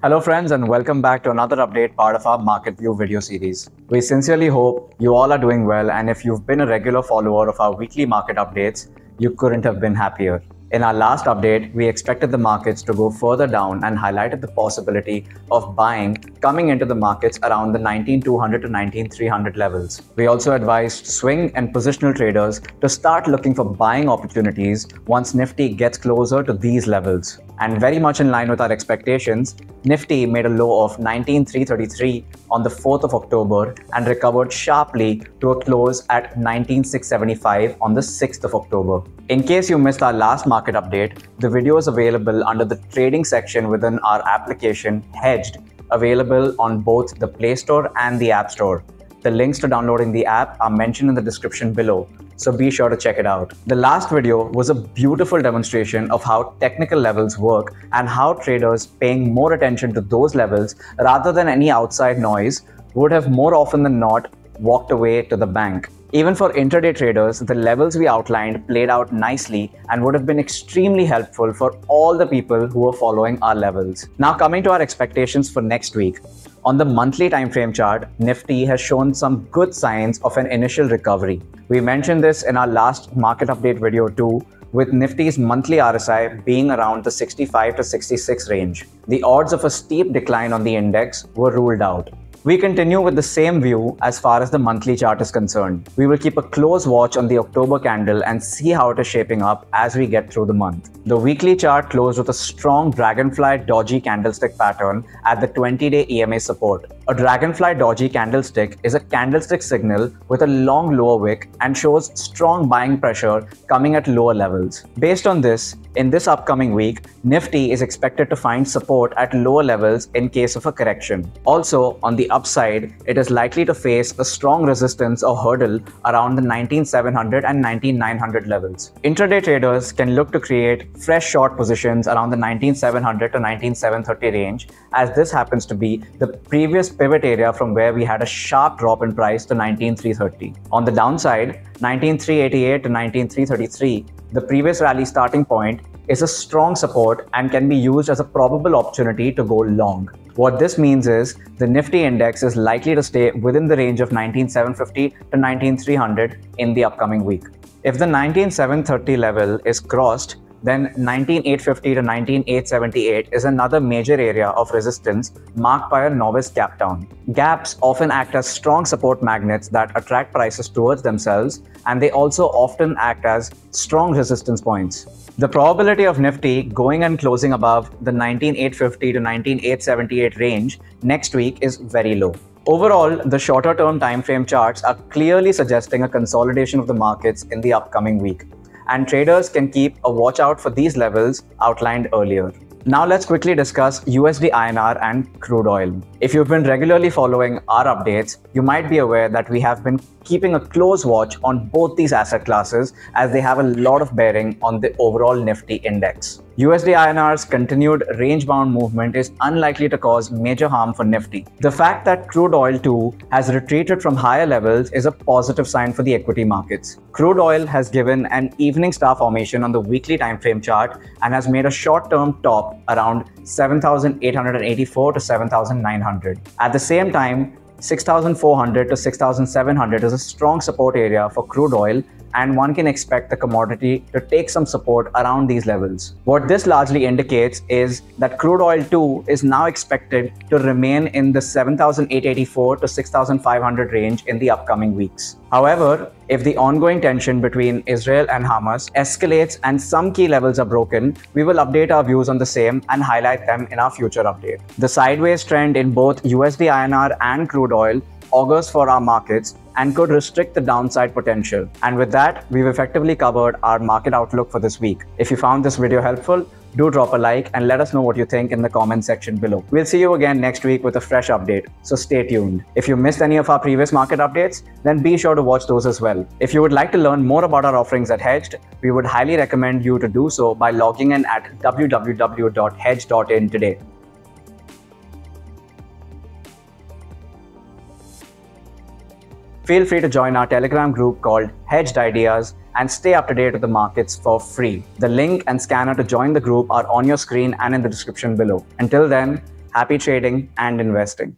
Hello friends and welcome back to another update part of our Market View video series. We sincerely hope you all are doing well and if you've been a regular follower of our weekly market updates, you couldn't have been happier. In our last update, we expected the markets to go further down and highlighted the possibility of buying coming into the markets around the 19200 to 19300 levels. We also advised swing and positional traders to start looking for buying opportunities once Nifty gets closer to these levels. And very much in line with our expectations, Nifty made a low of 19333 on the 4th of October and recovered sharply to a close at 19675 on the 6th of October. In case you missed our last market update, the video is available under the trading section within our application Hedged, available on both the Play Store and the App Store. The links to downloading the app are mentioned in the description below, so be sure to check it out. The last video was a beautiful demonstration of how technical levels work and how traders paying more attention to those levels rather than any outside noise would have more often than not walked away to the bank. Even for intraday traders, the levels we outlined played out nicely and would have been extremely helpful for all the people who were following our levels. Now coming to our expectations for next week. On the monthly time frame chart, Nifty has shown some good signs of an initial recovery. We mentioned this in our last market update video too, with Nifty's monthly RSI being around the 65 to 66 range. The odds of a steep decline on the index were ruled out. We continue with the same view as far as the monthly chart is concerned. We will keep a close watch on the October candle and see how it is shaping up as we get through the month. The weekly chart closed with a strong dragonfly doji candlestick pattern at the 20-day EMA support. A dragonfly doji candlestick is a candlestick signal with a long lower wick and shows strong buying pressure coming at lower levels. Based on this, in this upcoming week, Nifty is expected to find support at lower levels in case of a correction. Also, on the upside, it is likely to face a strong resistance or hurdle around the 19700 and 19900 levels. Intraday traders can look to create fresh short positions around the 19700 to 19730 range, as this happens to be the previous pivot area from where we had a sharp drop in price to 19330. On the downside, 19388 to 19333, the previous rally starting point, is a strong support and can be used as a probable opportunity to go long. What this means is the Nifty index is likely to stay within the range of 19750 to 19300 in the upcoming week. If the 19730 level is crossed, then 19850 to 19878 is another major area of resistance marked by a novice gap down. Gaps often act as strong support magnets that attract prices towards themselves and they also often act as strong resistance points. The probability of Nifty going and closing above the 19850 to 19878 range next week is very low. Overall, the shorter term time frame charts are clearly suggesting a consolidation of the markets in the upcoming week and traders can keep a watch out for these levels outlined earlier. Now let's quickly discuss USD INR and crude oil. If you've been regularly following our updates, you might be aware that we have been keeping a close watch on both these asset classes as they have a lot of bearing on the overall Nifty index. USD INR's continued range bound movement is unlikely to cause major harm for Nifty. The fact that crude oil too has retreated from higher levels is a positive sign for the equity markets. Crude oil has given an evening star formation on the weekly time frame chart and has made a short-term top around 7884 to 7900. At the same time, 6400 to 6700 is a strong support area for crude oil and one can expect the commodity to take some support around these levels. What this largely indicates is that crude oil too is now expected to remain in the 7884 to 6500 range in the upcoming weeks. However, if the ongoing tension between Israel and Hamas escalates and some key levels are broken, we will update our views on the same and highlight them in our future update. The sideways trend in both USD INR and crude oil augurs for our markets and could restrict the downside potential. And with that, we've effectively covered our market outlook for this week. If you found this video helpful, do drop a like and let us know what you think in the comment section below. We'll see you again next week with a fresh update, so stay tuned. If you missed any of our previous market updates, then be sure to watch those as well. If you would like to learn more about our offerings at Hedged, we would highly recommend you to do so by logging in at www.hedge.in today. Feel free to join our Telegram group called Hedged Ideas and stay up to date with the markets for free. The link and scanner to join the group are on your screen and in the description below. Until then, Happy trading and investing.